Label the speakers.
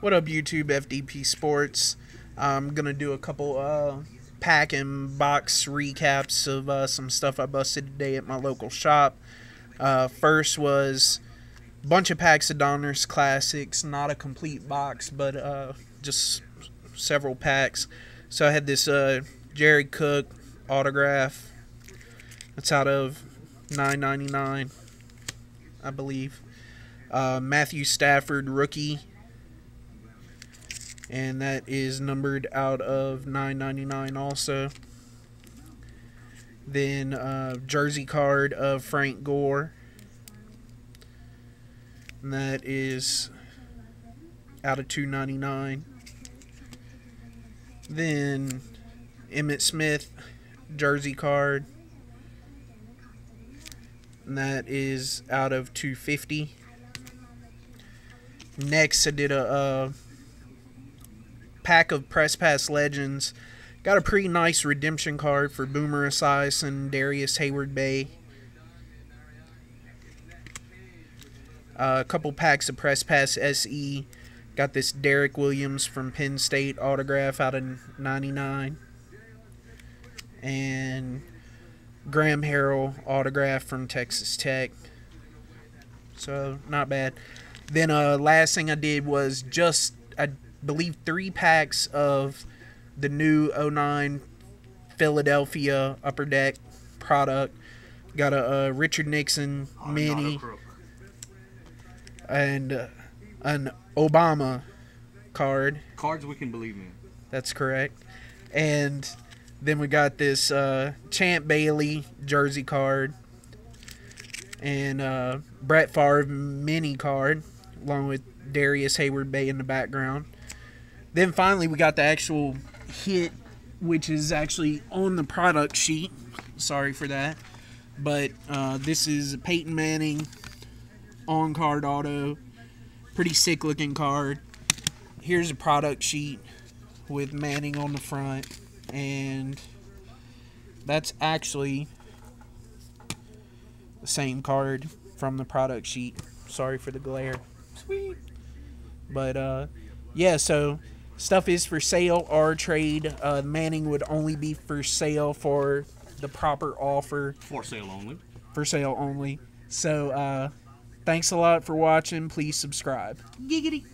Speaker 1: What up, YouTube FDP Sports? I'm gonna do a couple uh, pack and box recaps of uh, some stuff I busted today at my local shop. Uh, first was a bunch of packs of Donruss Classics, not a complete box, but uh, just several packs. So I had this uh, Jerry Cook autograph. That's out of 9.99, I believe. Uh, Matthew Stafford rookie and that is numbered out of 9.99 also. Then uh, jersey card of frank gore. And that is out of 2.99 then Emmitt Smith jersey card. And that is out of 250 next i did a, a pack of Press Pass Legends. Got a pretty nice redemption card for Boomer Esiason and Darius Heyward-Bey. Uh, a couple packs of Press Pass SE. Got this Derrick Williams from Penn State autograph out of 99. And Graham Harrell autograph from Texas Tech. So, not bad. Then, uh, last thing I did was just, I believe three packs of the new 09 Philadelphia Upper Deck product. Got a, a Richard Nixon
Speaker 2: Oh,
Speaker 1: mini and uh, an Obama card.
Speaker 2: Cards we can believe in.
Speaker 1: That's correct. And then we got this uh, Champ Bailey jersey card and uh, Brett Favre mini card, along with Darius Heyward-Bey in the background. Then finally, we got the actual hit, which is actually on the product sheet. Sorry for that. But uh, this is a Peyton Manning on card auto. Pretty sick looking card. Here's a product sheet with Manning on the front. And that's actually the same card from the product sheet. Sorry for the glare. Sweet. But uh yeah, so stuff is for sale or trade. Uh Manning would only be for sale for the proper offer
Speaker 2: For sale only.
Speaker 1: for sale only. So uh thanks a lot for watching. Please subscribe. Giggity.